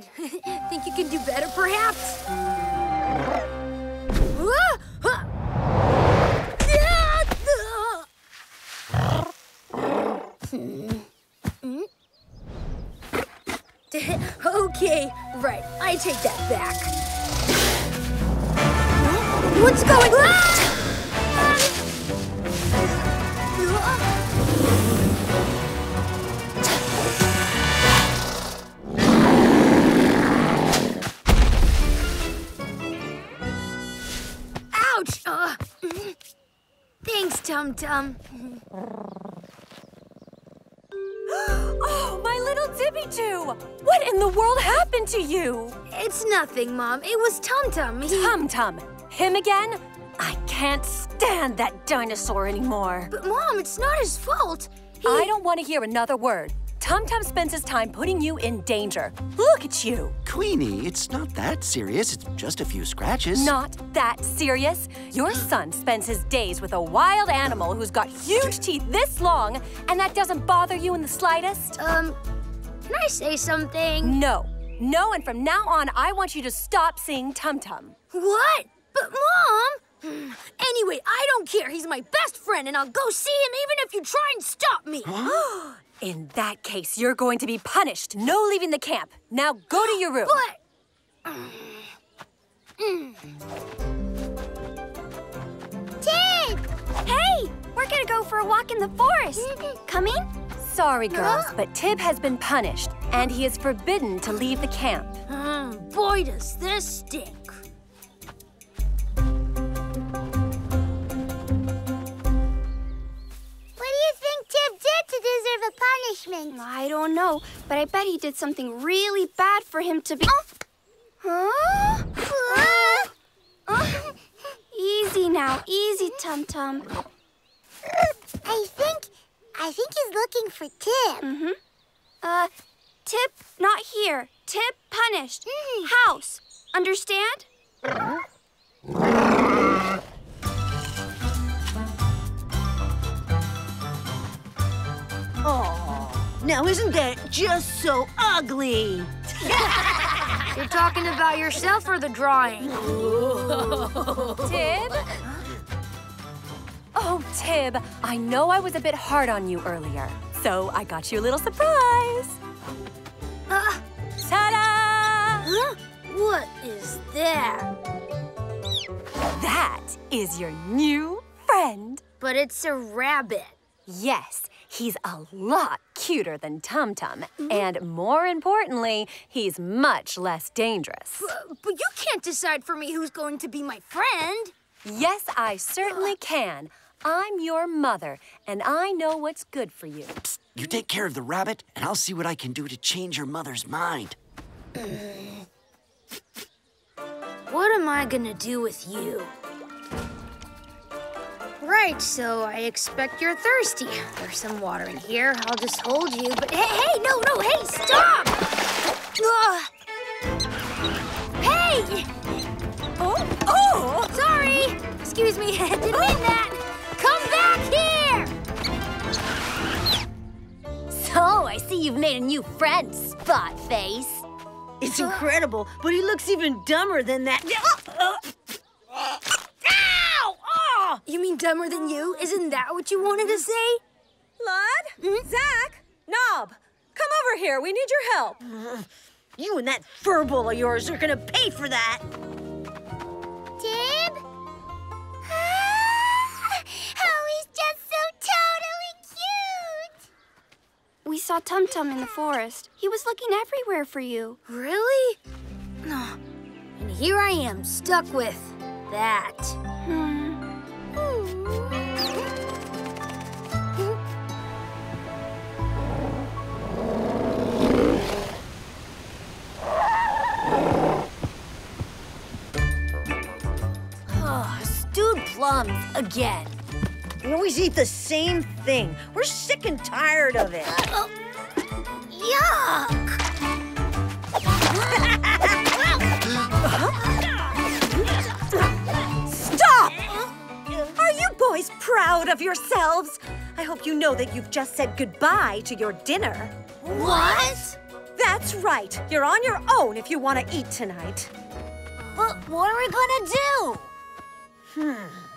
Think you can do better, perhaps? Tum. Oh, my little Dibby Doo! What in the world happened to you? It's nothing, Mom. It was Tum Tum. He... Tum Tum. Him again? I can't stand that dinosaur anymore. But, Mom, it's not his fault. He... I don't want to hear another word. Tum Tum spends his time putting you in danger. Look at you. Queenie, it's not that serious. It's just a few scratches. Not that serious. Your son spends his days with a wild animal who's got huge teeth this long, and that doesn't bother you in the slightest? Um, can I say something? No. No, and from now on, I want you to stop seeing Tum Tum. What? But, Mom! Anyway, I don't care. He's my best friend, and I'll go see him even if you try and stop me. In that case, you're going to be punished. No leaving the camp. Now go to your room. But... Tib! Hey, we're gonna go for a walk in the forest. Coming? Sorry, girls, but Tib has been punished, and he is forbidden to leave the camp. Mm, boy, does this stink. To deserve a punishment? I don't know, but I bet he did something really bad for him to be. Huh? Easy now, easy, Tum Tum. I think, I think he's looking for Tib. Mm-hmm. Uh, Tib, not here. Tib, punished. House. Understand? Oh, now isn't that just so ugly? You're talking about yourself or the drawing? Tib? Oh, Tib, I know I was a bit hard on you earlier, so I got you a little surprise. Uh, Ta-da! huh? What is that? That is your new friend. But it's a rabbit. Yes, he's a lot cuter than Tum Tum, and more importantly, he's much less dangerous. But, but you can't decide for me who's going to be my friend. Yes, I certainly can. I'm your mother, and I know what's good for you. You take care of the rabbit, and I'll see what I can do to change your mother's mind. What am I gonna do with you? Right, so I expect you're thirsty. There's some water in here. I'll just hold you, but hey, hey, no, no, hey, stop! Ugh. Hey! Oh, oh! Sorry! Excuse me, didn't mean that! Come back here! So, I see you've made a new friend, Spot Face. It's incredible, but he looks even dumber than that. Uh, uh, Ow! Oh! You mean dumber than you? Isn't that what you wanted to say? Lud? Zach? Knob? Come over here. We need your help. You and that furball of yours are gonna pay for that. Tib? oh, he's just so totally cute. We saw Tum Tum in the forest. He was looking everywhere for you. Really? No. And here I am, stuck with that. Hmm. Oh, stewed plums again. We always eat the same thing. We're sick and tired of it. Uh, oh, yuck! Stop! Of yourselves? I hope you know that you've just said goodbye to your dinner. What? That's right. You're on your own if you want to eat tonight. But what are we gonna do? Hmm.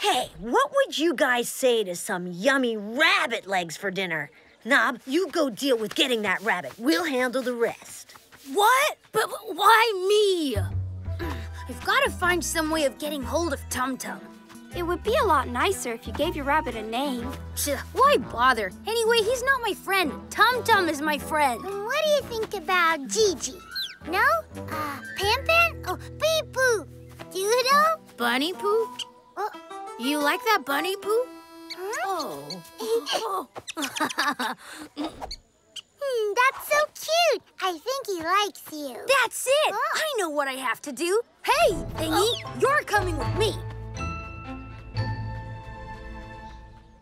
Hey, what would you guys say to some yummy rabbit legs for dinner? Nob, you go deal with getting that rabbit. We'll handle the rest. What? But but why me? I've got to find some way of getting hold of Tum Tum. It would be a lot nicer if you gave your rabbit a name. Psh, Why bother? Anyway, he's not my friend. Tum Tum is my friend. What do you think about Gigi? No? Uh, Pan Pan? Oh, Beep Boop. Doodle? Bunny poo? Oh, You like that bunny poo? huh? Hmm, that's so cute. I think he likes you. That's it. I know what I have to do. Hey, Thingy, you're coming with me.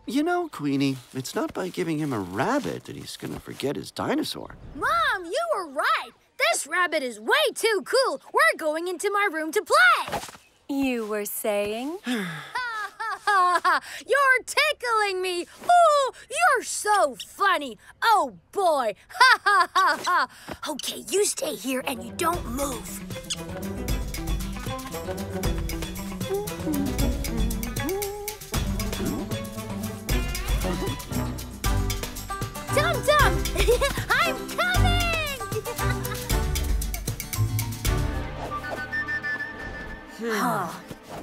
You know, Queenie, it's not by giving him a rabbit that he's gonna forget his dinosaur. Mom, you were right. This rabbit is way too cool. We're going into my room to play. You were saying? you're tickling me. Oh, you're so funny. Oh boy. Ha ha ha ha. Okay, you stay here and you don't move. Tum Tum, I'm coming.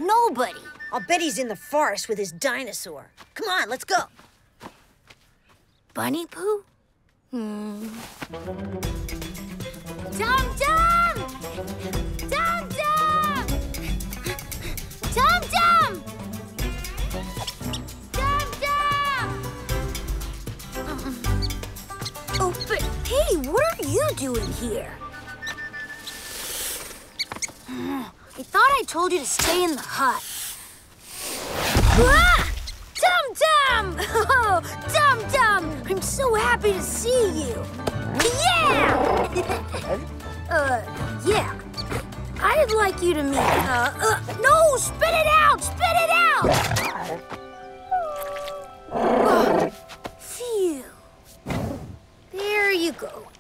Nobody. I'll bet he's in the forest with his dinosaur. Come on, let's go. Bunny poo? Hmm. Tum Tum! Hey, what are you doing here? I thought I told you to stay in the hut. Ah! Tum Tum! Oh, Tum Tum! I'm so happy to see you. Yeah! uh, yeah. I'd like you to meet. Uh, uh, no! Spit it out! Spit it out!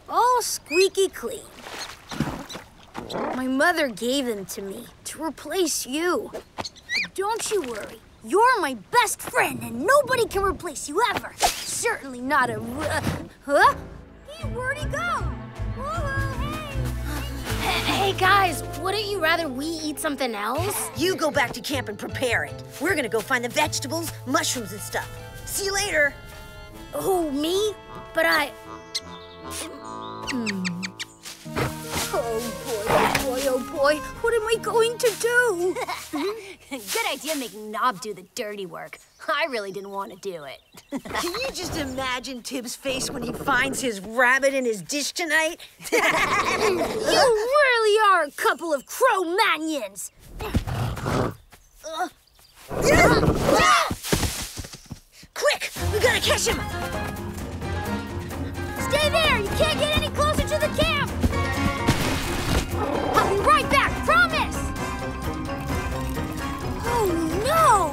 All squeaky clean. My mother gave them to me to replace you. But don't you worry. You're my best friend, and nobody can replace you ever. Certainly not a. Uh, huh? Hey, where'd he go? Hey, guys, wouldn't you rather we eat something else? You go back to camp and prepare it. We're gonna go find the vegetables, mushrooms, and stuff. See you later. Oh, me? But I. Hmm. Oh boy, oh boy, oh boy. What am I going to do? Good idea making Knob do the dirty work. I really didn't want to do it. Can you just imagine Tib's face when he finds his rabbit in his dish tonight? you really are a couple of Cro-Magnons. Quick, we gotta catch him. Stay there. You can't get any closer to the camp. I'll be right back. Promise. Oh no.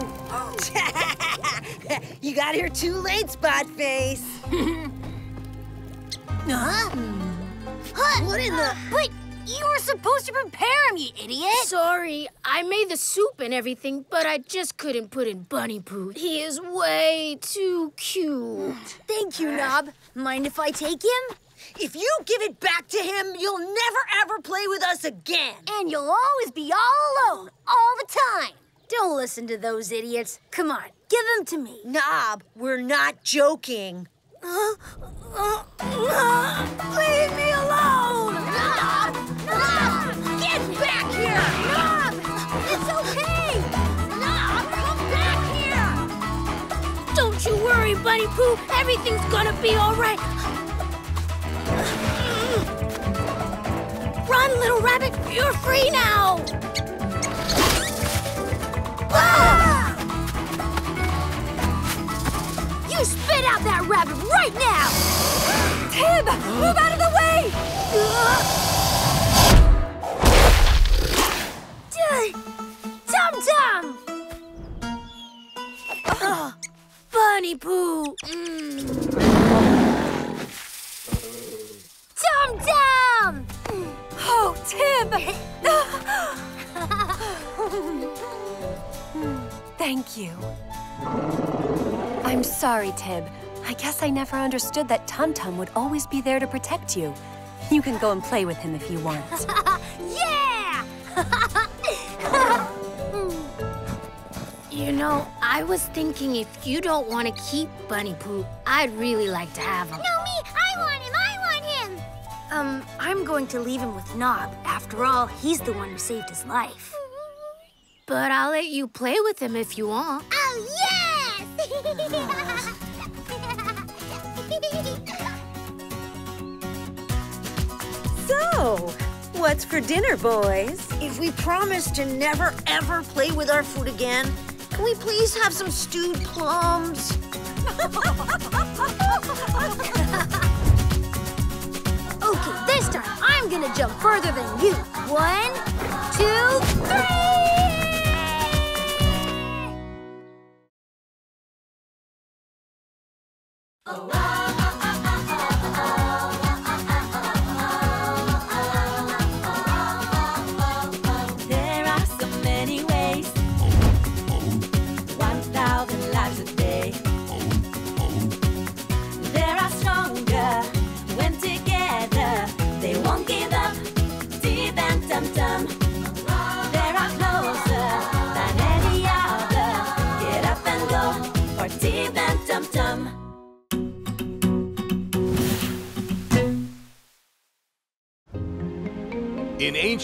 you got here too late, Spot Face. huh? What in the? Uh, but you were supposed to prepare him, you idiot. Sorry, I made the soup and everything, but I just couldn't put in bunny poo. He is way too cute. Thank you, Knob. Mind if I take him? If you give it back to him, you'll never ever play with us again. And you'll always be all alone, all the time. Don't listen to those idiots. Come on, give them to me. Knob, we're not joking. Leave me alone! Knob! Knob! Get back here! Knob! Don't worry, Bunny Pooh. Everything's gonna be all right. Run, little rabbit. You're free now. Ah! You spit out that rabbit right now! Tib, move out of the way! Tum Tum! Bunny Pooh! Mm. Tum Tum! Oh, Tib! Thank you. I'm sorry, Tib. I guess I never understood that Tum Tum would always be there to protect you. You can go and play with him if you want. Yeah! you know, I was thinking if you don't want to keep Bunny Pooh, I'd really like to have him. No, me! I want him! I want him! Um, I'm going to leave him with Knob. After all, he's the one who saved his life. But I'll let you play with him if you want. Oh, yes! So, what's for dinner, boys? If we promise to never ever play with our food again, can we please have some stewed plums? Okay, this time I'm gonna jump further than you. One, two, three!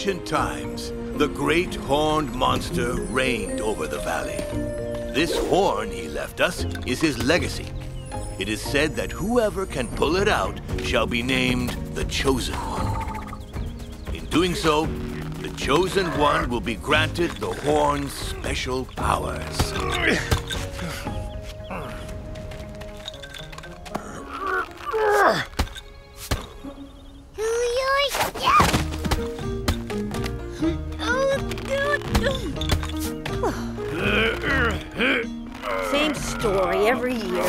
Ancient times, the great horned monster reigned over the valley. This horn he left us is his legacy. It is said that whoever can pull it out shall be named the Chosen One. In doing so, the Chosen One will be granted the horn's special powers. Same story every year.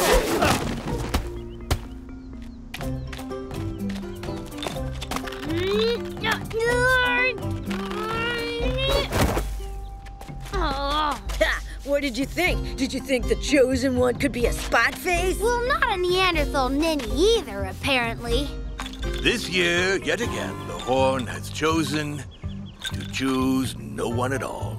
What did you think? Did you think the chosen one could be a spot face? Well, not a Neanderthal ninny either, apparently. This year, yet again, the horn has chosen to choose no one at all.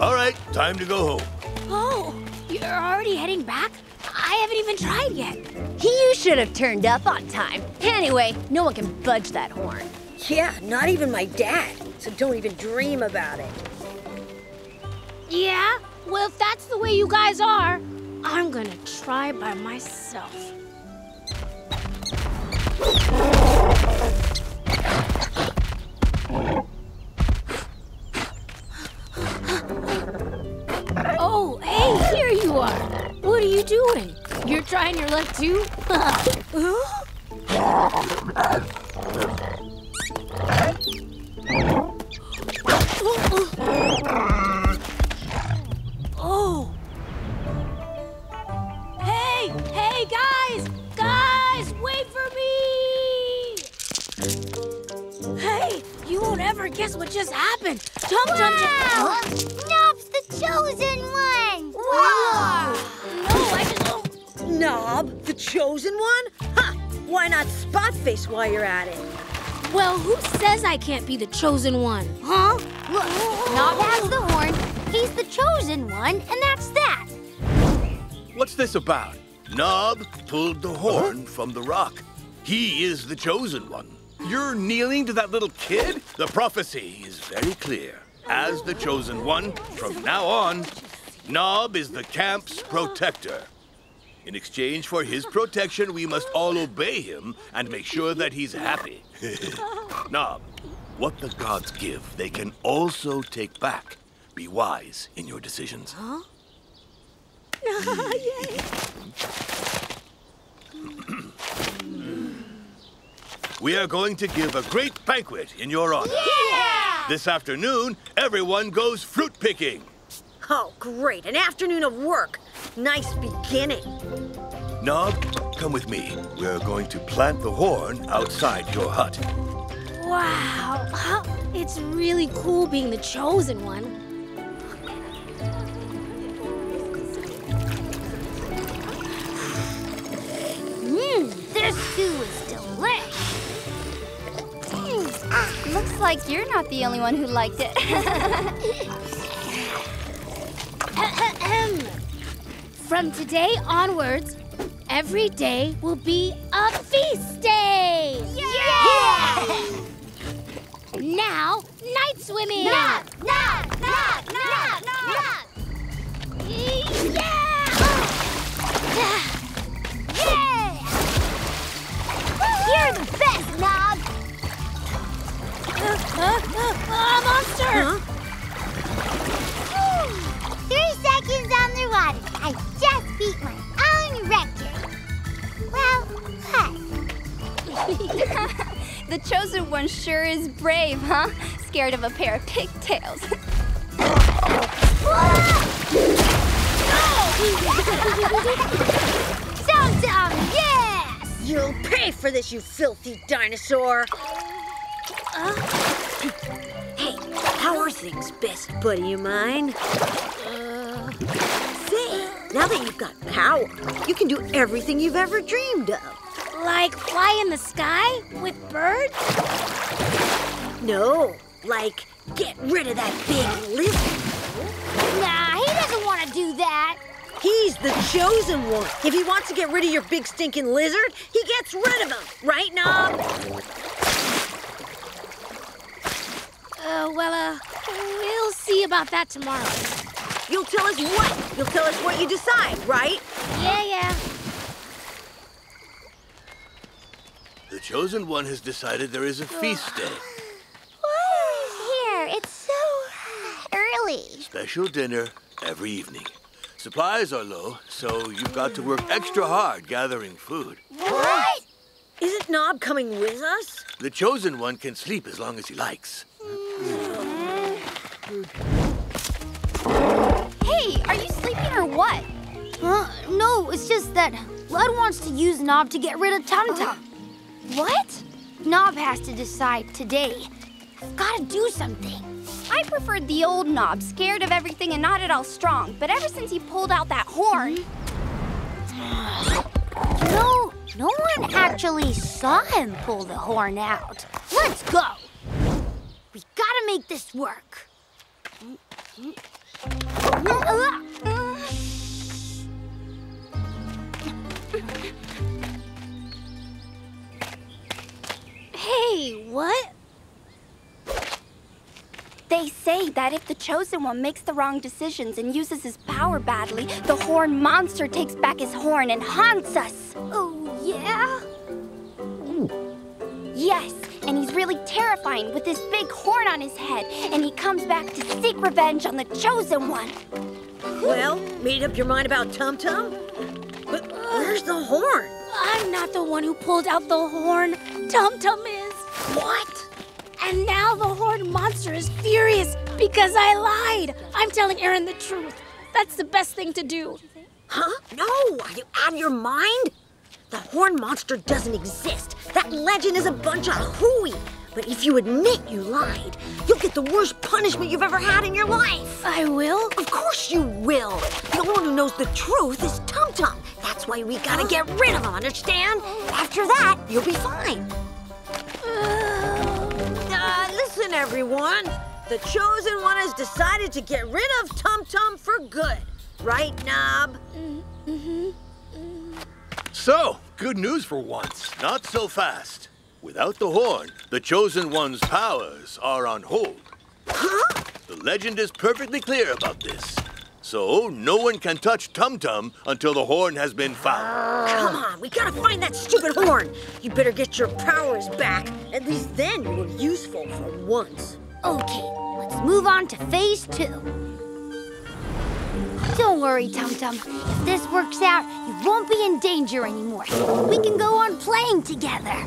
All right, time to go home. Oh, you're already heading back? I haven't even tried yet. You should have turned up on time. Anyway, no one can budge that horn. Yeah, not even my dad. So don't even dream about it. Yeah? Well, if that's the way you guys are, I'm gonna try by myself. What are you doing? You're trying your luck too? oh. Hey, hey, guys! Guys, wait for me! Hey, you won't ever guess what just happened. Tum Tum Wow! just... Nob's the chosen one! Whoa! No, I just... Oh. Knob, the chosen one? Ha! Why not spot face while you're at it? Well, who says I can't be the chosen one? Huh? Look, Knob has the horn. He's the chosen one, and that's that. What's this about? Nob pulled the horn from the rock. He is the chosen one. You're kneeling to that little kid? The prophecy is very clear. As the chosen one, from now on, Nob is the camp's protector. In exchange for his protection, we must all obey him and make sure that he's happy. Nob, what the gods give, they can also take back. Be wise in your decisions. Huh? We are going to give a great banquet in your honor. Yeah! This afternoon, everyone goes fruit picking. Oh, great. An afternoon of work. Nice beginning. Nob, come with me. We're going to plant the horn outside your hut. Wow. It's really cool being the chosen one. Mmm, this stew is delish. Mmm, ah, Thanks. Looks like you're not the only one who liked it. From today onwards, every day will be a feast day! Yeah! Now, night swimming! Nap, nap, nap, nap, nap. Yeah! You're the best, Knob. A monster! Three seconds underwater. I just beat my own record. Well, huh? the chosen one sure is brave, huh? Scared of a pair of pigtails. Dum Dum, yes! You'll pay for this, you filthy dinosaur. Uh. Hey, how are things, best buddy of mine? Uh, Say, now that you've got power, you can do everything you've ever dreamed of. Like fly in the sky with birds? No, like get rid of that big lizard. Nah, he doesn't want to do that. He's the chosen one. If he wants to get rid of your big stinking lizard, he gets rid of him. Right, Nob? Uh, well, uh, we'll see about that tomorrow. You'll tell us what? You'll tell us what you decide, right? Yeah, yeah. The chosen one has decided there is a feast day. Here, it's so early. Special dinner every evening. Supplies are low, so you've got to work extra hard gathering food. What? Isn't Knob coming with us? The chosen one can sleep as long as he likes. hey, what? Huh? No, it's just that Lud wants to use Knob to get rid of Tum Tum. What? Knob has to decide today. I've got to do something. I preferred the old knob, scared of everything and not at all strong. But ever since he pulled out that horn, hmm? No, no one actually saw him pull the horn out. Let's go. We gotta make this work. Uh, uh, Hey, what? they say that if the chosen one makes the wrong decisions and uses his power badly, the horn monster takes back his horn and haunts us. Oh, yeah? Yes, and he's really terrifying with this big horn on his head, and he comes back to seek revenge on the chosen one. Well, made up your mind about Tum Tum? But where's the horn? I'm not the one who pulled out the horn. Tum Tum is. What? And now the horn monster is furious because I lied. I'm telling Aaron the truth. That's the best thing to do. Huh? No, are you out of your mind? The horn monster doesn't exist. That legend is a bunch of hooey. But if you admit you lied, you'll get the worst punishment you've ever had in your life. I will? Of course you will. The only one who knows the truth is Tum Tum. That's why we gotta get rid of him, understand? After that, you'll be fine. Everyone. The chosen one has decided to get rid of Tum Tum for good. Right, Nob? Mm-hmm. So, good news for once. Not so fast. Without the horn, the Chosen One's powers are on hold. Huh? The legend is perfectly clear about this. So, no one can touch Tum Tum until the horn has been found. Come on, we gotta find that stupid horn. You better get your powers back. At least then you're useful for once. Okay, let's move on to phase two. Don't worry, Tum Tum. If this works out, you won't be in danger anymore. We can go on playing together.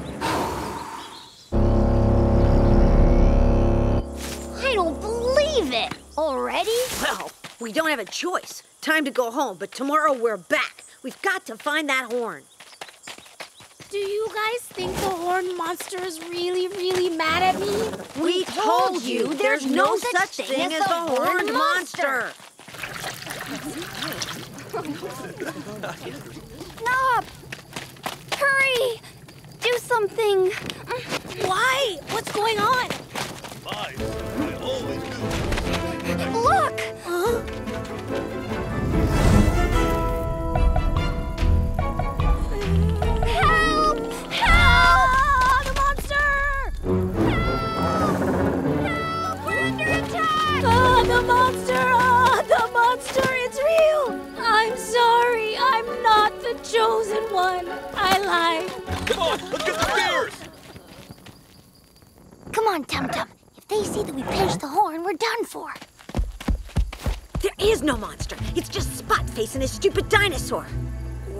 I don't believe it. Already? Well, we don't have a choice. Time to go home, but tomorrow we're back. We've got to find that horn. Do you guys think the horn monster is really, really mad at me? We told you there's no such thing as the horned monster. Knob! Hurry! Do something! Why? What's going on? Lies. I always do. Look! Help! Help! the monster! Help! Help! We're under attack! Ah, the monster! Ah, the monster! It's real! I'm sorry. I'm not the chosen one. I lied. Come on, let's get the stairs! Come on, Tum Tum. If they see that we pinched the horn, we're done for. There is no monster. It's just Spotface and his stupid dinosaur.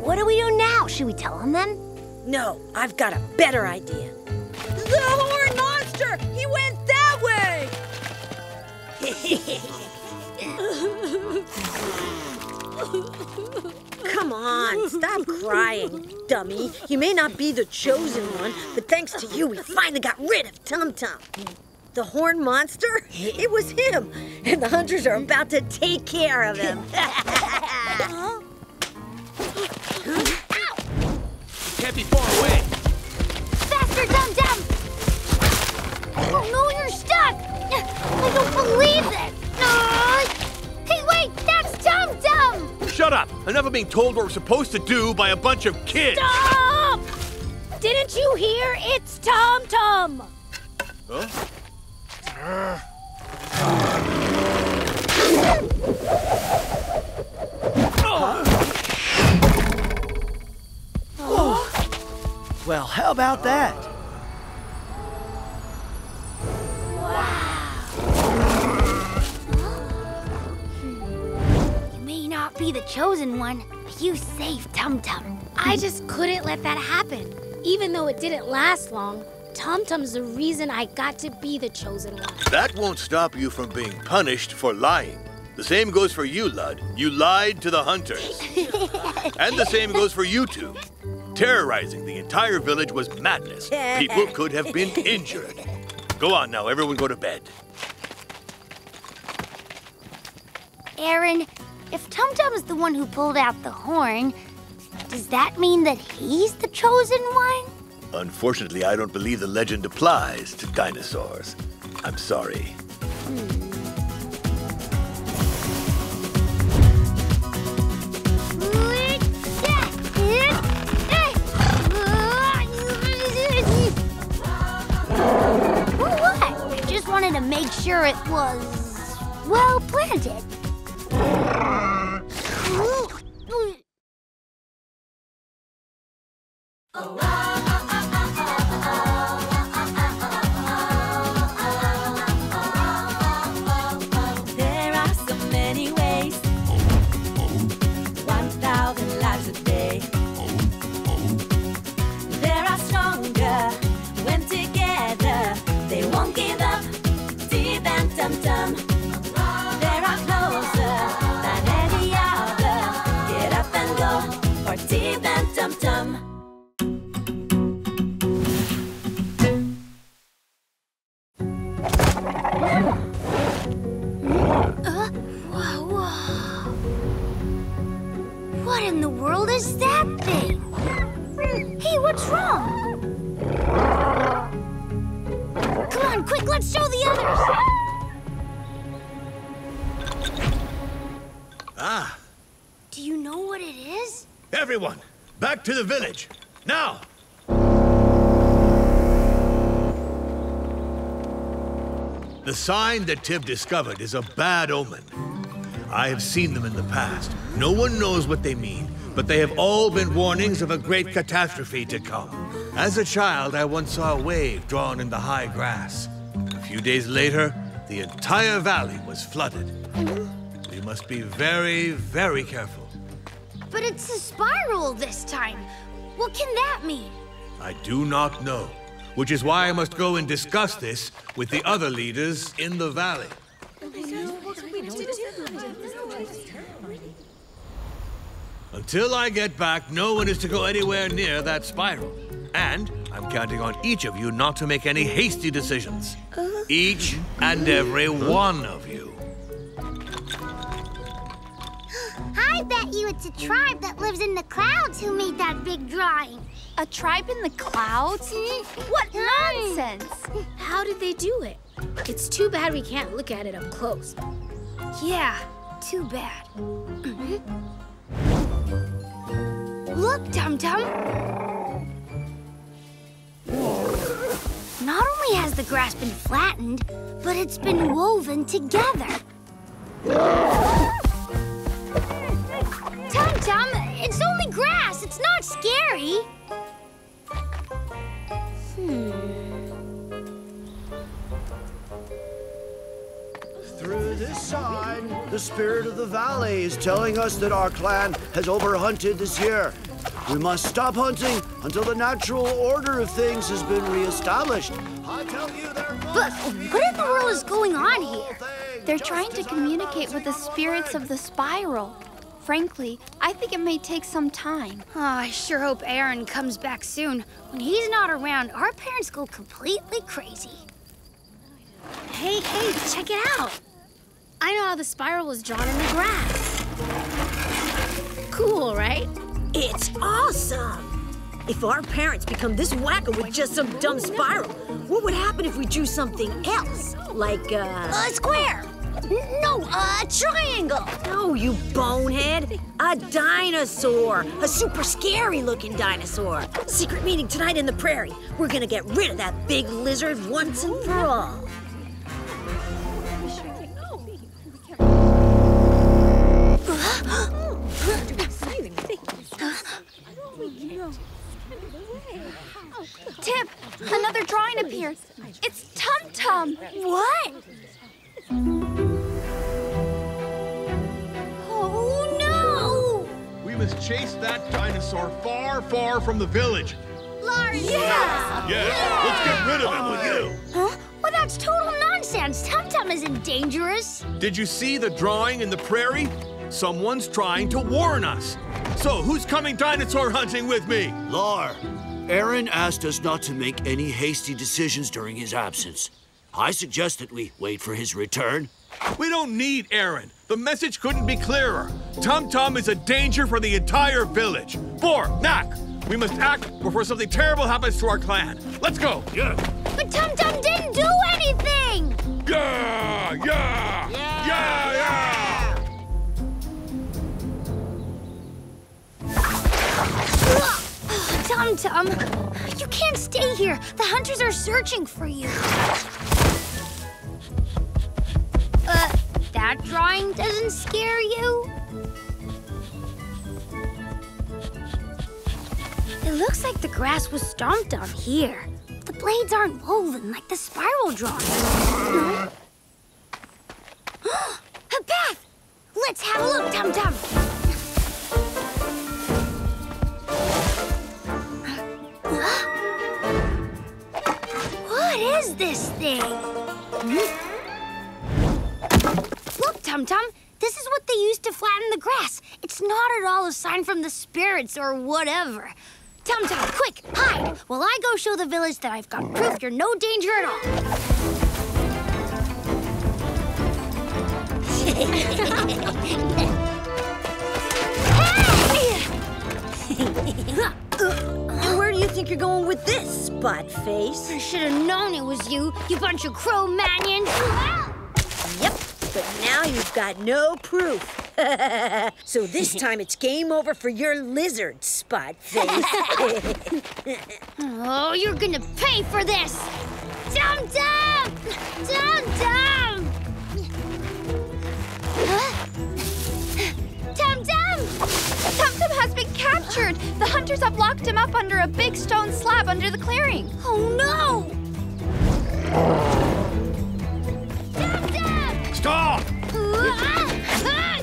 What do we do now? Should we tell him then? No, I've got a better idea. The horn monster! He went that way! Come on, stop crying, dummy. You may not be the chosen one, but thanks to you, we finally got rid of Tum Tum. The horn monster? It was him, and the hunters are about to take care of him. Can't be far away. Faster, Tum Tum! Oh no, you're stuck! I don't believe it! Ah! Hey, wait! That's Tum Tum! Shut up! Enough of being told what we're supposed to do by a bunch of kids! Stop! Didn't you hear? It's Tum Tum. Huh? Well, how about that? You may not be the chosen one, but you saved Tum Tum. I just couldn't let that happen. Even though it didn't last long, Tum Tum's the reason I got to be the chosen one. That won't stop you from being punished for lying. The same goes for you, Lud. You lied to the hunters. and the same goes for you two. Terrorizing the entire village was madness. People could have been injured. Go on now, everyone go to bed. Aaron, if Tum Tum is the one who pulled out the horn, does that mean that he's the chosen one? Unfortunately, I don't believe the legend applies to dinosaurs. I'm sorry. Just wanted to make sure it was well planted. There sign that Tib discovered is a bad omen. I have seen them in the past. No one knows what they mean, but they have all been warnings of a great catastrophe to come. As a child, I once saw a wave drawn in the high grass. A few days later, the entire valley was flooded. We must be very, very careful. But it's a spiral this time. What can that mean? I do not know, which is why I must go and discuss this with the other leaders in the valley. Until I get back, no one is to go anywhere near that spiral. And I'm counting on each of you not to make any hasty decisions. Each and every one of you. I bet you it's a tribe that lives in the clouds who made that big drawing. A tribe in the clouds? What nonsense! How did they do it? It's too bad we can't look at it up close. Yeah, too bad. Mm-hmm. Look, Tum Tum. Not only has the grass been flattened, but it's been woven together. Tum Tum, it's only grass. It's not scary. Hmm. Through this sign, the spirit of the valley is telling us that our clan has overhunted this year. We must stop hunting until the natural order of things has been reestablished. I tell you, there But what in the world is going on here? They're trying to communicate with the spirits of the spiral. Frankly, I think it may take some time. Oh, I sure hope Aaron comes back soon. When he's not around, our parents go completely crazy. Hey, hey, check it out. I know how the spiral was drawn in the grass. Cool, right? It's awesome! If our parents become this wacko with just some dumb spiral, what would happen if we drew something else? Like, uh... A square! No, a triangle! No, you bonehead! A dinosaur! A super scary looking dinosaur! Secret meeting tonight in the prairie. We're gonna get rid of that big lizard once and for all. Tib, another drawing appeared. It's Tum Tum. What? We must chase that dinosaur far, far from the village. Lars, Yeah! Yeah, let's get rid of him with you. Huh? Well, that's total nonsense. Tum Tum isn't dangerous. Did you see the drawing in the prairie? Someone's trying to warn us. So, who's coming dinosaur hunting with me? Lar, Aaron asked us not to make any hasty decisions during his absence. I suggest that we wait for his return. We don't need Aaron. The message couldn't be clearer. Tum Tum is a danger for the entire village. Four, Knack, we must act before something terrible happens to our clan. Let's go. Yeah. but Tum Tum didn't do anything. Yeah, yeah, yeah, yeah. Tum Tum, you can't stay here. The hunters are searching for you. That drawing doesn't scare you? It looks like the grass was stomped on here. The blades aren't woven like the spiral drawing. A path! Let's have a look, Tum Tum. What is this thing? Hmm? Look, Tum Tum. This is what they used to flatten the grass. It's not at all a sign from the spirits or whatever. Tum Tum, quick, hide, while I go show the village that I've got proof you're no danger at all. And where do you think you're going with this, Spot Face? I should have known it was you, you bunch of Cro-Magnons. Yep, but now you've got no proof. so this time it's game over for your lizard, Spot Face. Oh, you're gonna pay for this! Tum Tum! Dum Dum! Tum Tum! Tum Tum has been captured! The hunters have locked him up under a big stone slab under the clearing. Oh no! Tum Tum! Stop!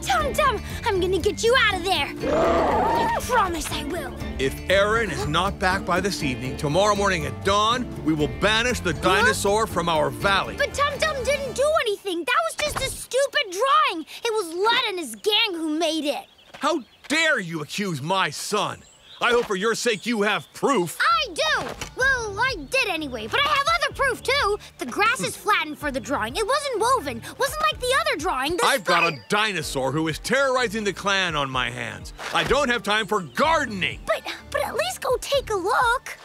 Tum Tum, I'm gonna get you out of there! I promise I will! If Aaron is not back by this evening, tomorrow morning at dawn, we will banish the dinosaur from our valley. But Tum Tum didn't do anything! That was just a stupid drawing! It was Lud and his gang who made it! How dare you accuse my son? I hope for your sake you have proof. I do! Well, I did anyway, but I have other proof too! The grass is flattened for the drawing. It wasn't woven. Wasn't like the other drawing. The I've got a dinosaur who is terrorizing the clan on my hands. I don't have time for gardening. But, but at least go take a look!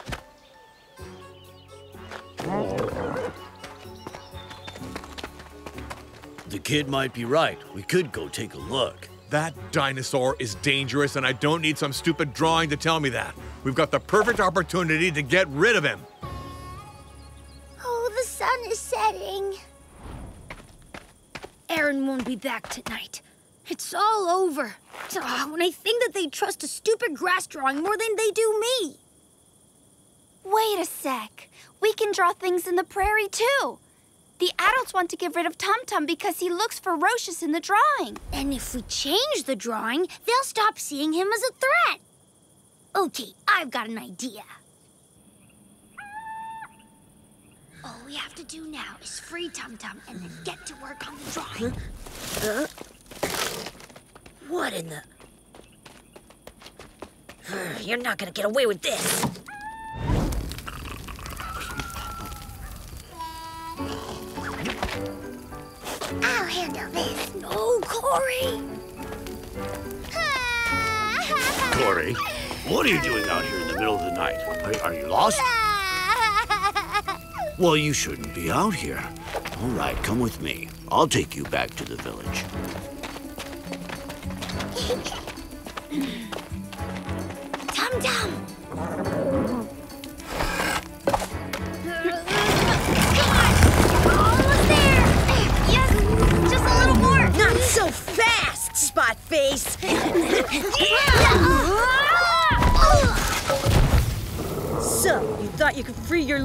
The kid might be right. We could go take a look. That dinosaur is dangerous, and I don't need some stupid drawing to tell me that. We've got the perfect opportunity to get rid of him. Oh, the sun is setting. Aaron won't be back tonight. It's all over. Ah, when I think that they trust a stupid grass drawing more than they do me. Wait a sec. We can draw things in the prairie too. The adults want to get rid of Tum Tum because he looks ferocious in the drawing. And if we change the drawing, they'll stop seeing him as a threat. Okay, I've got an idea. All we have to do now is free Tum Tum and then get to work on the drawing. Huh? What in the... You're not gonna get away with this. Corey. Corey, what are you doing out here in the middle of the night? Are, are you lost? Well, you shouldn't be out here. All right, come with me. I'll take you back to the village.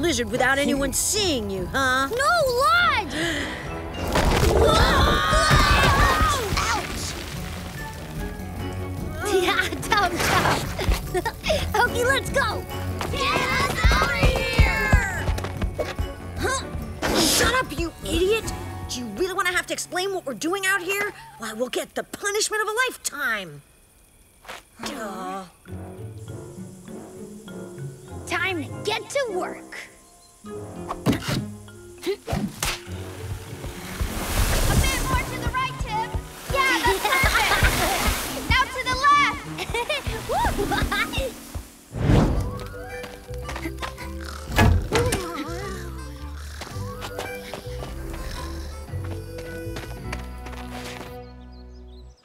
Without anyone seeing you, huh? No, Lodge! Ouch! Yeah, Tum Tum. okay, let's go. Get us out of here! Huh? Shut up, you idiot! Do you really want to have to explain what we're doing out here? Why, we'll get the punishment of a lifetime. Duh. Time to get to work. A bit more to the right, Tib! Yeah, the out to the left!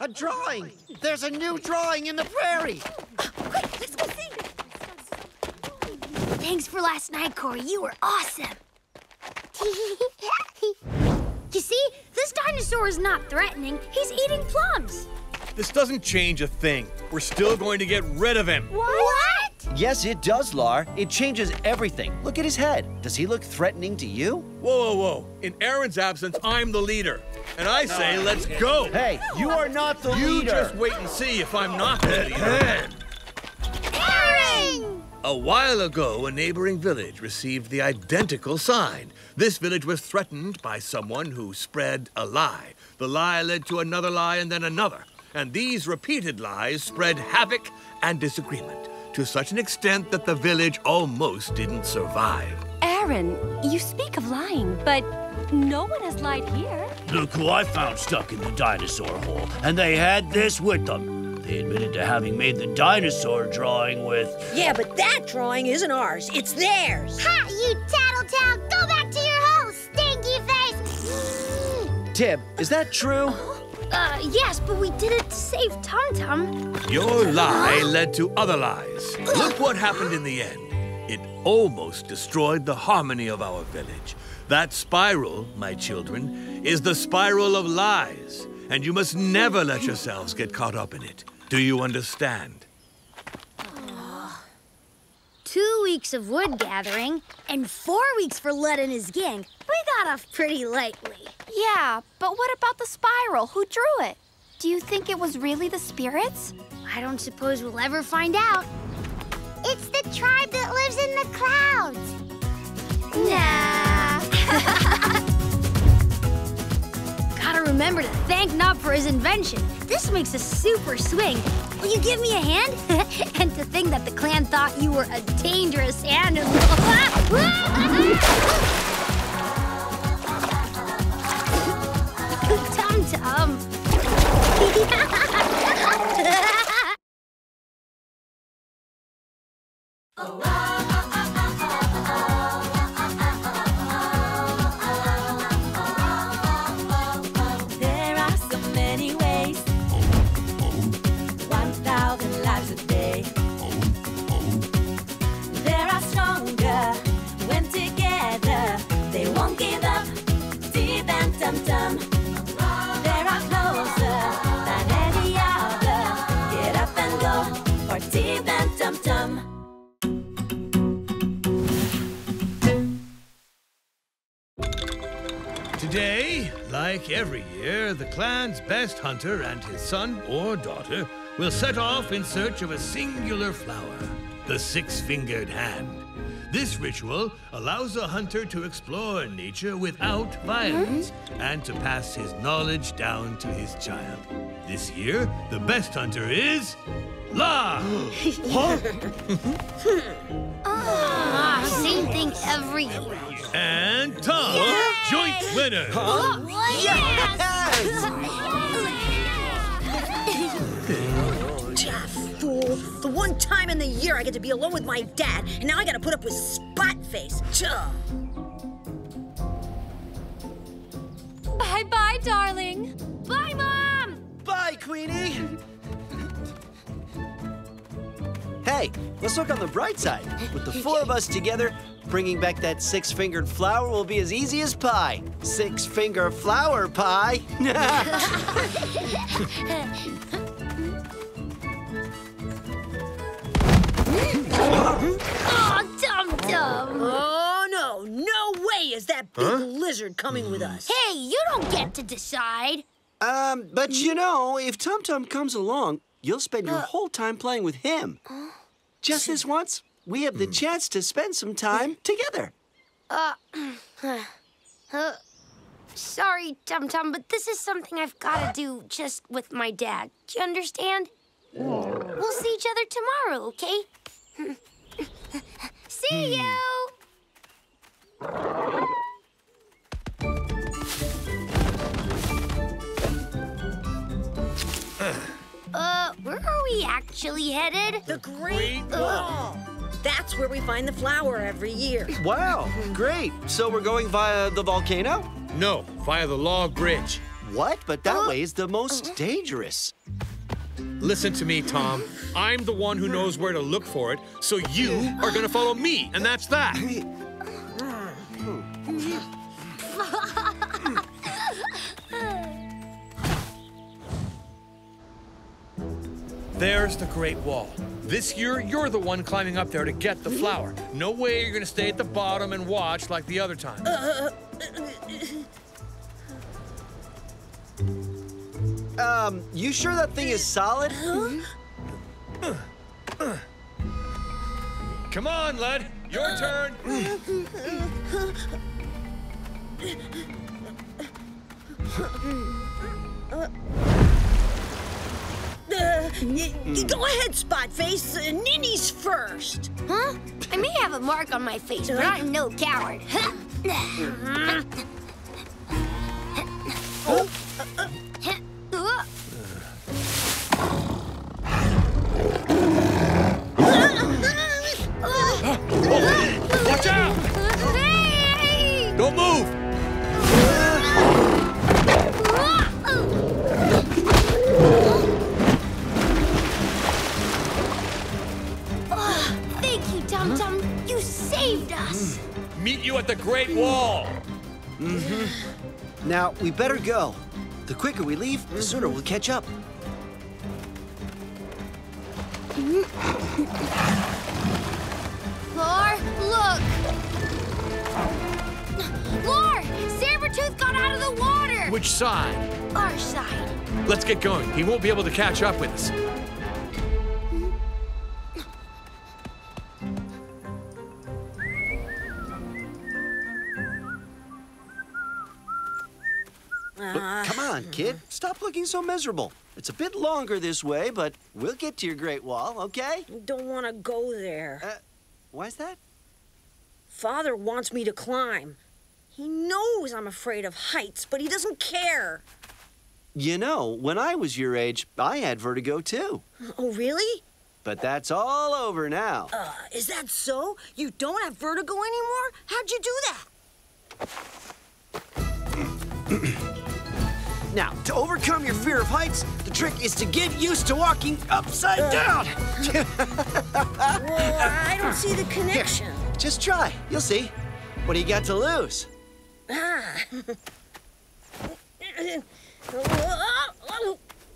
A drawing! There's a new drawing in the prairie! Oh, let's go see. Thanks for last night, Corey. You were awesome. you see, this dinosaur is not threatening. He's eating plums. This doesn't change a thing. We're still going to get rid of him. What? Yes, it does, Lar. It changes everything. Look at his head. Does he look threatening to you? Whoa, whoa, whoa. In Aaron's absence, I'm the leader. And I say, oh, let's go. Hey, you are not the you leader. You just wait and see if I'm not the leader. Aaron! A while ago, a neighboring village received the identical sign. This village was threatened by someone who spread a lie. The lie led to another lie and then another. And these repeated lies spread havoc and disagreement to such an extent that the village almost didn't survive. Aaron, you speak of lying, but no one has lied here. Look who I found stuck in the dinosaur hole, and they had this with them. They admitted to having made the dinosaur drawing with. Yeah, but that drawing isn't ours. It's theirs. Ha, you tattletale! Go back to your house, stinky face! Tib, is that true? Uh, yes, but we did it to save Tum Tum. Your lie led to other lies. Look what happened in the end. It almost destroyed the harmony of our village. That spiral, my children, is the spiral of lies, and you must never let yourselves get caught up in it. Do you understand? Two weeks of wood gathering and four weeks for Lud and his gang. We got off pretty lightly. Yeah, but what about the spiral? Who drew it? Do you think it was really the spirits? I don't suppose we'll ever find out. It's the tribe that lives in the clouds. Nah. Remember to thank Nob for his invention. This makes a super swing. Will you give me a hand? and to think that the clan thought you were a dangerous animal. Ah, ah, ah, the best hunter and his son or daughter will set off in search of a singular flower, the six fingered hand. This ritual allows a hunter to explore nature without violence and to pass his knowledge down to his child. This year, the best hunter is. La! Ah, same thing every year. and Tom, joint winner. Daft fool. The one time in the year I get to be alone with my dad, and now I gotta put up with spot face. Bye bye, darling. Bye, Mom! Bye, Queenie. Hey, let's look on the bright side. With the four of us together, bringing back that six-fingered flower will be as easy as pie. Six-finger flower pie. Oh, Tum Tum! Oh, no. No way is that big lizard coming with us. Hey, you don't get to decide. Um, but you know, if Tum Tum comes along, you'll spend Uh. your whole time playing with him. Just this once, we have the chance to spend some time together. Uh, uh, sorry, Tum Tum, but this is something I've got to do just with my dad. Do you understand? We'll see each other tomorrow, okay? see you! Uh, where are we actually headed? The Great Wall. That's where we find the flower every year. Wow, great. So we're going via the volcano? No, via the log bridge. What? But that way is the most dangerous. Listen to me, Tom. I'm the one who knows where to look for it, so you are gonna follow me, and that's that. There's the Great Wall. This year, you're the one climbing up there to get the flower. No way you're gonna stay at the bottom and watch like the other time. um, you sure that thing is solid? Come on, Lud. Your turn. Uh, y- go ahead, Spotface. Uh, Ninny's first. Huh? I may have a mark on my face, but I'm no coward. We better go. The quicker we leave, the sooner we'll catch up. Lore, look! Lore! Sabretooth got out of the water! Which side? Our side. Let's get going. He won't be able to catch up with us. Kid. Stop looking so miserable. It's a bit longer this way, but we'll get to your Great Wall, okay? Don't want to go there. Uh, why's that? Father wants me to climb. He knows I'm afraid of heights, but he doesn't care. You know, when I was your age, I had vertigo too. Oh, really? But that's all over now. Uh, is that so? You don't have vertigo anymore? How'd you do that? Now, to overcome your fear of heights, the trick is to get used to walking upside uh. down. well, I don't see the connection. Here, just try. You'll see. What do you got to lose? Ah.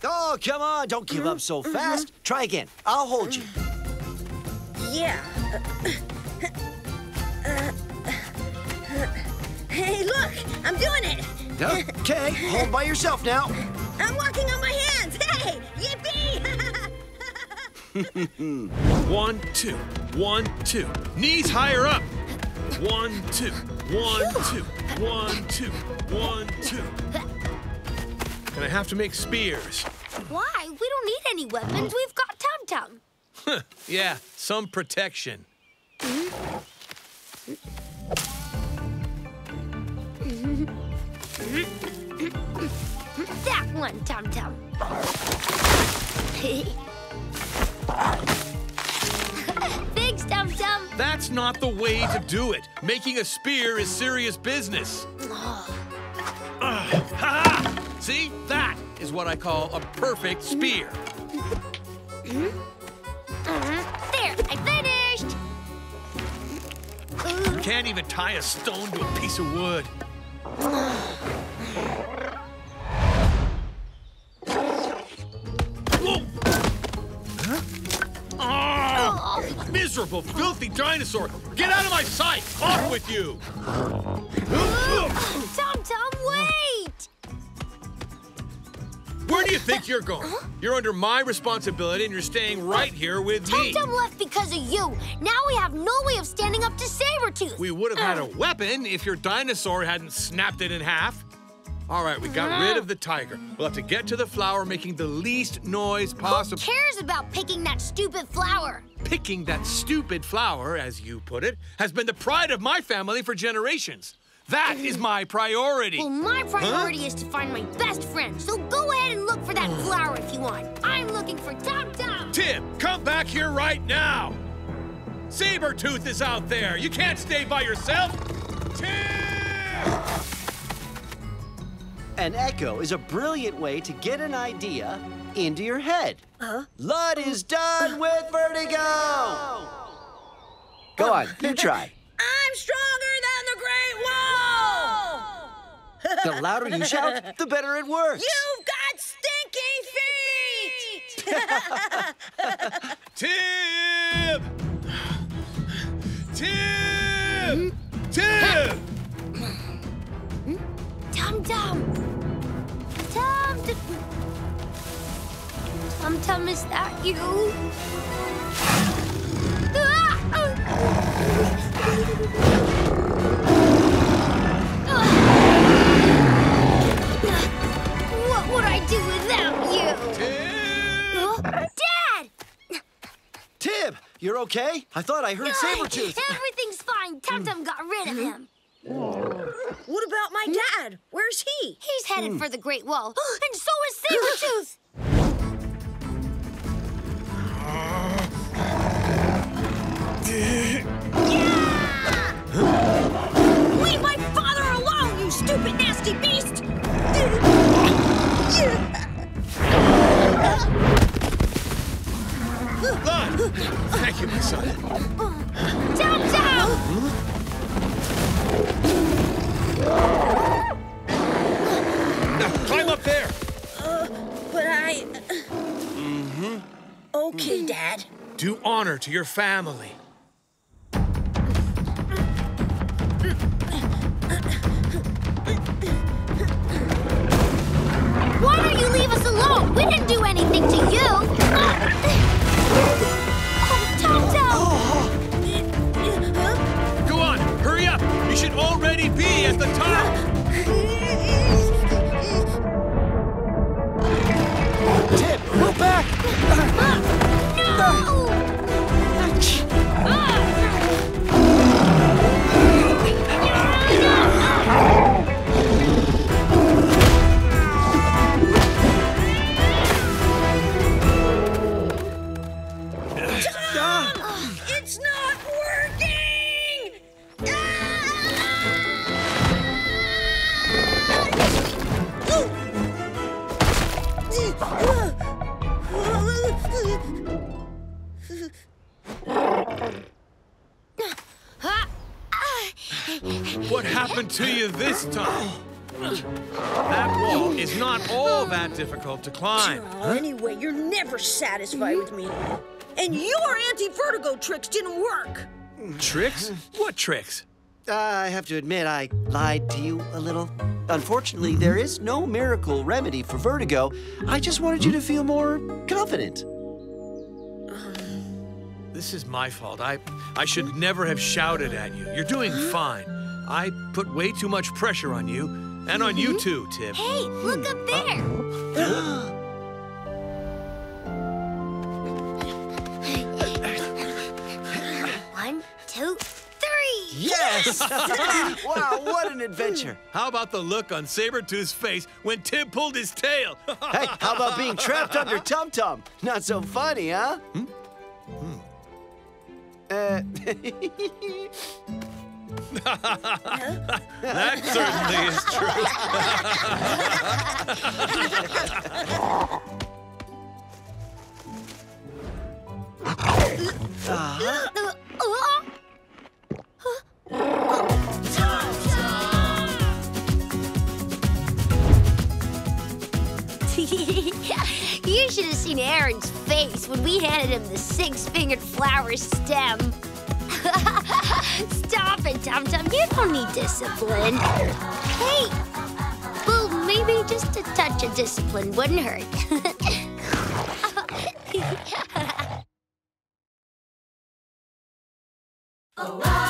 Oh, come on. Don't give up so mm-hmm. fast. Mm-hmm. Try again. I'll hold you. Yeah. Uh, uh, hey, look! I'm doing it! Okay, hold by yourself now. I'm walking on my hands! Hey! Yippee! One, two, one, two. Knees higher up. One, two, one, two, one, two, one, two. And I have to make spears. Why? We don't need any weapons. We've got Tum Tum. yeah, some protection. Hmm? That one, Tum Tum. Thanks, Tum Tum. That's not the way to do it. Making a spear is serious business. See? That is what I call a perfect spear. There, I finished. You can't even tie a stone to a piece of wood. Miserable, filthy dinosaur! Get out of my sight! Off with you! Tum Tum, wait! Where do you think you're going? You're under my responsibility and you're staying right here with me. Tum left because of you. Now we have no way of standing up to Sabretooth. We would have had a weapon if your dinosaur hadn't snapped it in half. All right, we got rid of the tiger. We'll have to get to the flower making the least noise possible. Who cares about picking that stupid flower? Picking that stupid flower, as you put it, has been the pride of my family for generations. That is my priority. Well, my priority is to find my best friend. So go ahead and look for that flower if you want. I'm looking for Tum Tum. Tib, come back here right now. Sabretooth is out there. You can't stay by yourself. Tib! An echo is a brilliant way to get an idea into your head. Huh? Lud is done with vertigo! Go on, you try. I'm stronger than the Great Wall! The louder you shout, the better it works. You've got stinky feet! Tib! Tib! Tib! Tum Tum. Tum Tum. Tum Tum, is that you? What would I do without you? Dad! Tib, you're okay? I thought I heard Sabretooth. Everything's fine. Tum Tum got rid of him. What about my dad? Where's he? He's headed hmm. for the Great Wall. and so is Sabretooth! Leave my father alone, you stupid, nasty beast! Lon! Thank you, my son. Down, down! Hmm? Now, climb up there! Uh, but I... Uh, mm-hmm. Okay, Dad. Do honor to your family. We didn't do anything to you. Oh, Tom Go on, hurry up! You should already be at the top! Tib, we're back! It's this time? That wall is not all that difficult to climb. Anyway, you're never satisfied with me. And your anti-vertigo tricks didn't work. Tricks? What tricks? Uh, I have to admit, I lied to you a little. Unfortunately, there is no miracle remedy for vertigo. I just wanted you to feel more confident. This is my fault. I I should never have shouted at you. You're doing fine. I put way too much pressure on you, and on you too, Tib. Hey, look up there. One, two, three. Yes! wow, what an adventure. How about the look on Sabretooth's face when Tib pulled his tail? hey, how about being trapped under Tum Tum? Not so funny, huh? Hmm. Uh, that certainly is uh-huh. you should have seen Aaron's face when we handed him the six-fingered flower stem. Stop it, Tum Tum. You don't need discipline. Hey, well, maybe just a touch of discipline wouldn't hurt. There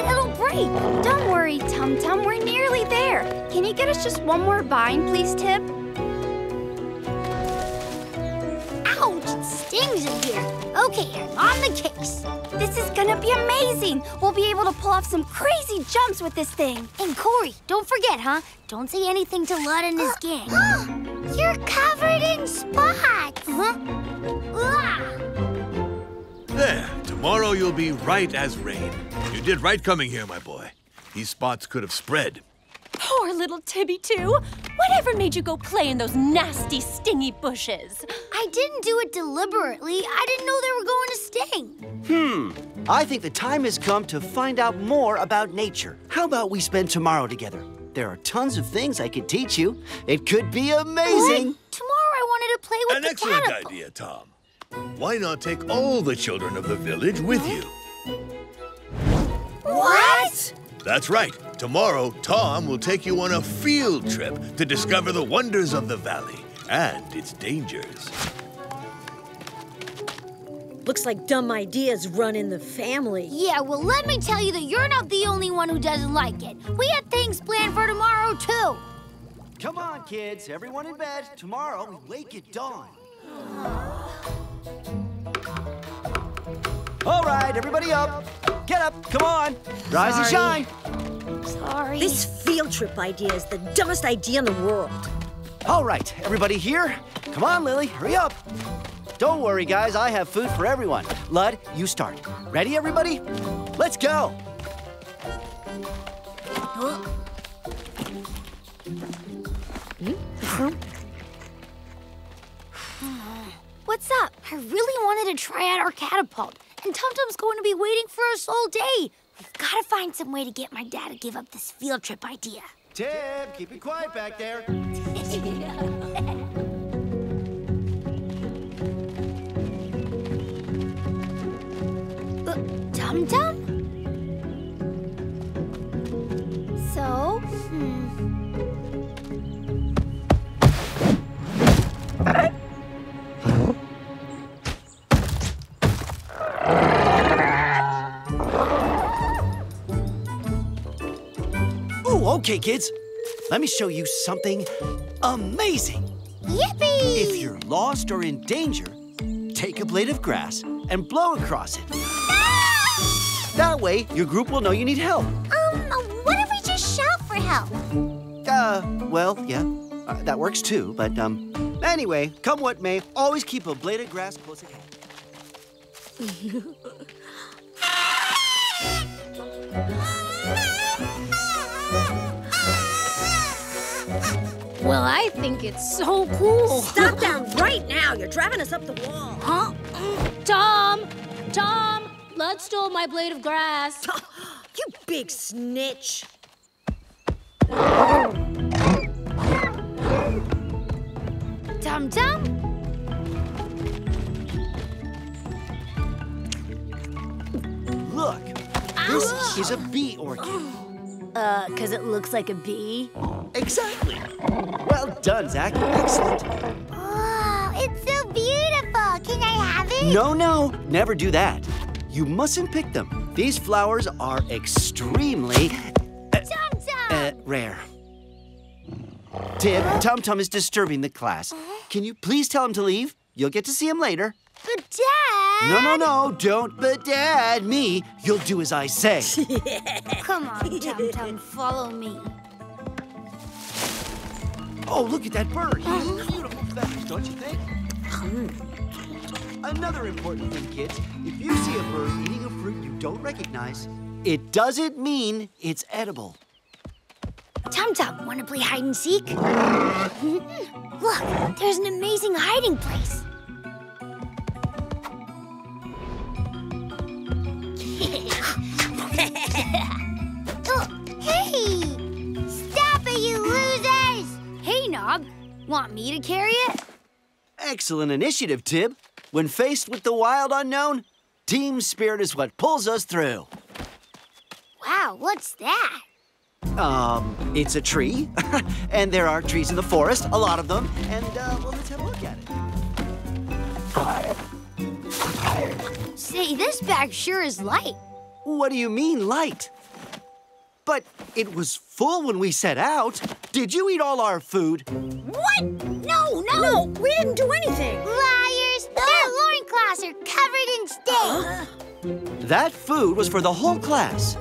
it, it'll break. Don't worry, Tum Tum. We're nearly there. Can you get us just one more vine, please, Tib? Ouch, it stings in here. Okay, Aaron, on the case. This is gonna be amazing. We'll be able to pull off some crazy jumps with this thing. And Corey, don't forget, huh? Don't say anything to Lud and his gang. You're covered in spots. Huh? Ah! There, tomorrow you'll be right as rain. You did right coming here, my boy. These spots could have spread. Poor little Tibby, too. Whatever made you go play in those nasty, stingy bushes? I didn't do it deliberately. I didn't know they were going to sting. Hmm. I think the time has come to find out more about nature. How about we spend tomorrow together? There are tons of things I could teach you. It could be amazing. What? Tomorrow I wanted to play with An the excellent catapult. idea, Tom. Why not take all the children of the village with you? What? That's right. Tomorrow, Tom will take you on a field trip to discover the wonders of the valley and its dangers. Looks like dumb ideas run in the family. Yeah, well, let me tell you that you're not the only one who doesn't like it. We had things planned for tomorrow, too. Come on, kids. Everyone in bed. Tomorrow we wake at dawn. All right, everybody up. Get up, come on. Rise and shine. Sorry. This field trip idea is the dumbest idea in the world. All right, everybody here. Come on, Lily, hurry up. Don't worry, guys, I have food for everyone. Lud, you start. Ready, everybody? Let's go. What's up? I really wanted to try out our catapult, and Tum Tum's going to be waiting for us all day. We've got to find some way to get my dad to give up this field trip idea. Tib, keep it quiet back there. okay, kids. Let me show you something amazing. Yippee! If you're lost or in danger, take a blade of grass and blow across it. That way, your group will know you need help. Um, what if we just shout for help? Uh, well, yeah, uh, that works too, but, um, anyway, come what may, always keep a blade of grass close at hand. Well, I think it's so cool. Stop down right now. You're driving us up the wall. Huh? Tom! Tom! Lud stole my blade of grass. You big snitch. Tum Tum? Look, this ah. is a bee orchid. Oh. Uh, because it looks like a bee? Exactly. Well done, Zach. Excellent. Oh, it's so beautiful. Can I have it? No, no, never do that. You mustn't pick them. These flowers are extremely Tum Tum! uh, rare. Tib, Tum Tum is disturbing the class. Can you please tell him to leave? You'll get to see him later. But Dad! No, no, no, don't but dad me. You'll do as I say. Come on, Tum Tum, follow me. Oh, look at that bird. He has uh-huh. beautiful feathers, don't you think? Hmm. Another important thing, kids. If you see a bird eating a fruit you don't recognize, it doesn't mean it's edible. Tum Tum, want to play hide and seek? Look, there's an amazing hiding place. Oh, hey! Stop it, you losers! Hey, Knob, want me to carry it? Excellent initiative, Tib. When faced with the wild unknown, team spirit is what pulls us through. Wow, what's that? Um, it's a tree, and there are trees in the forest, a lot of them, and uh, well, let's have a look at it. Say, this bag sure is light. What do you mean, light? But it was full when we set out. Did you eat all our food? What? No, no, no. We didn't do anything. Liars! Their loincloths are covered in stains. That food was for the whole class.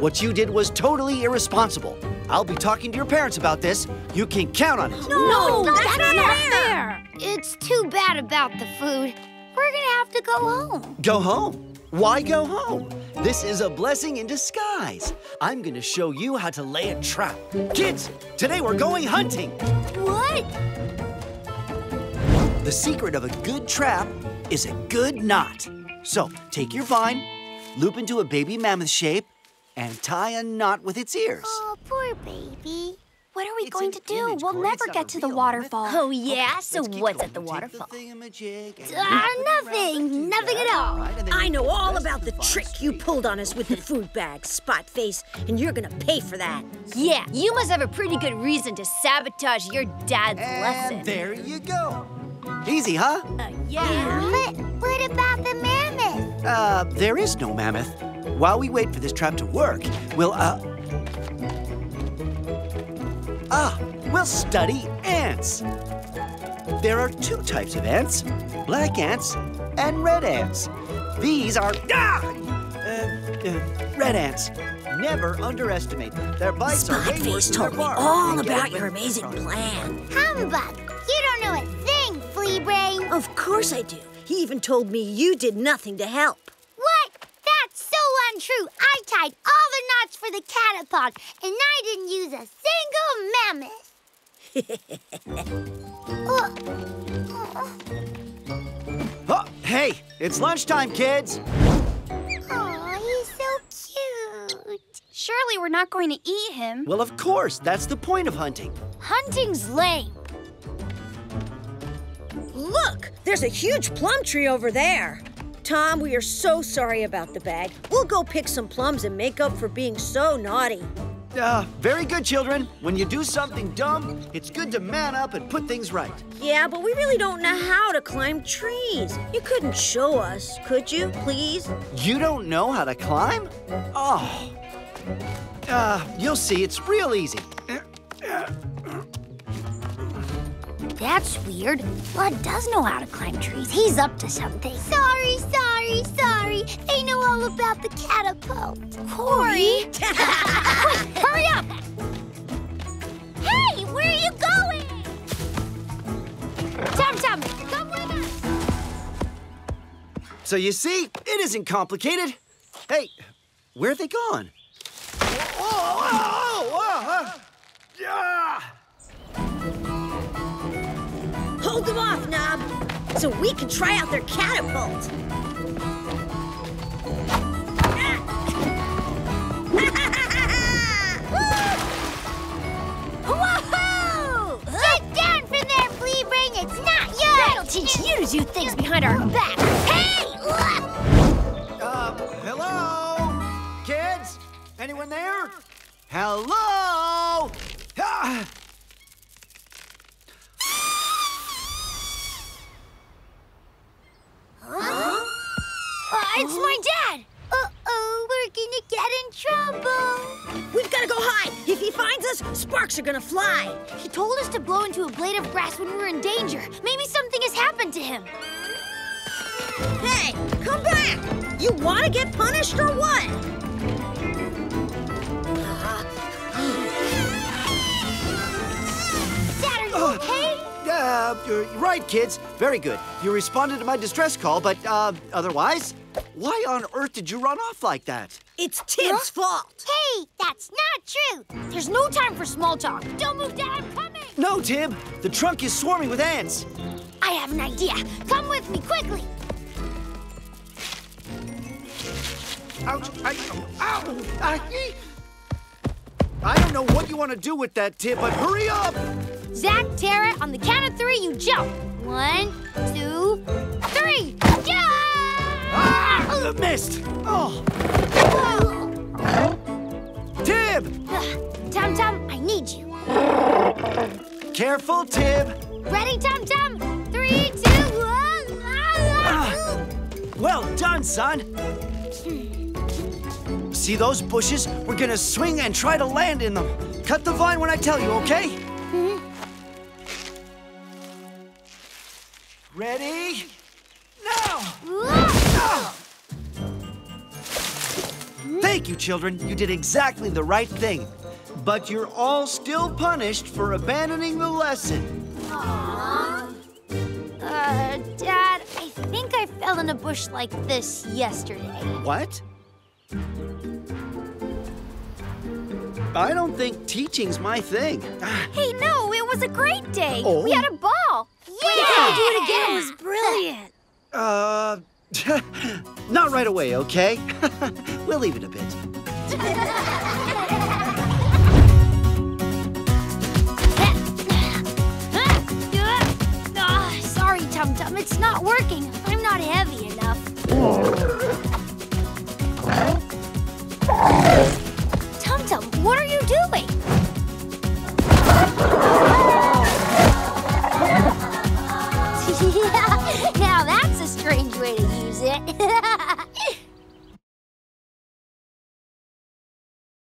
What you did was totally irresponsible. I'll be talking to your parents about this. You can count on it. No, that's not fair. It's too bad about the food. We're gonna have to go home. Go home. Why go home? This is a blessing in disguise. I'm gonna show you how to lay a trap. Kids, today we're going hunting. What? The secret of a good trap is a good knot. So take your vine, loop into a baby mammoth shape, and tie a knot with its ears. Oh, poor baby. What are we It's going to do? image, we'll never get to the waterfall. Oh, yeah? So what's going. at the waterfall? thingamajig and Ah, loop it around nothing. Nothing at two all. side, and then I know all about the vine trick you pulled on us with the food bag, Spotface, and you're gonna pay for that. Yeah, you must have a pretty good reason to sabotage your dad's And lesson. there you go. Easy, huh? yeah. But what about the mammoth? Uh, there is no mammoth. While we wait for this trap to work, we'll, uh... Ah, we'll study ants. There are two types of ants, black ants and red ants. These are ah! uh, uh, red ants. Never underestimate them. Their bites are way worse Spotface than told me all about your amazing plan. Humbug! You don't know a thing, flea brain. Of course I do. He even told me you did nothing to help. What? That's so untrue. I tied all the knots for the catapult, and I didn't use a single mammoth. Oh, hey, it's lunchtime, kids. Aw, he's so cute. Surely we're not going to eat him. Well, of course, that's the point of hunting. Hunting's lame. Look, there's a huge plum tree over there. Tom, we are so sorry about the bag. We'll go pick some plums and make up for being so naughty. Uh, very good, children. When you do something dumb, it's good to man up and put things right. Yeah, but we really don't know how to climb trees. You couldn't show us, could you, please? You don't know how to climb? Oh. Uh, you'll see, it's real easy. That's weird. Lud does know how to climb trees. He's up to something. Sorry, sorry, sorry. They know all about the catapult. Corey! Quick, hurry up! Hey, where are you going? Tum Tum, come with us! So you see, it isn't complicated. Hey, where are they gone? Whoa, whoa, whoa, whoa, yeah. Hold them off, Knob, so we can try out their catapult. Woohoo! Get down from there, flea brain. It's not yours. That'll teach you to do things behind our back. Hey! Uh, hello? Kids? Anyone there? Hello? Ah. It's my dad! Uh-oh, we're gonna get in trouble. We've got to go hide. If he finds us, sparks are gonna fly. He told us to blow into a blade of grass when we were in danger. Maybe something has happened to him. Hey, come back! You want to get punished or what? Dad, are you Ugh. okay? Uh, you're right, kids. Very good. You responded to my distress call, but uh, otherwise, why on earth did you run off like that? It's Tib's fault. Hey, that's not true. There's no time for small talk. Don't move, Dad, I'm coming! No, Tib. The trunk is swarming with ants. I have an idea. Come with me, quickly! Ouch! I, ow! I, I don't know what you want to do with that, Tib, but hurry up! Zach, Tara, on the count of three, you jump. One, two, Ah! Missed! Oh! Tib! Tum Tum, I need you. Careful, Tib! Ready, Tum Tum? Three, two, one. Ah! Well done, son! See those bushes? We're gonna swing and try to land in them. Cut the vine when I tell you, okay? Ready? You, children. You did exactly the right thing. But you're all still punished for abandoning the lesson. Uh, Dad, I think I fell in a bush like this yesterday. What? I don't think teaching's my thing. Hey, no, it was a great day. Oh. We had a ball. Yeah! We gotta do it again. It was brilliant. Uh, Not right away, okay? we'll leave it a bit. sorry, Tum Tum. It's not working. I'm not heavy enough. Tum Tum, what are you doing? it.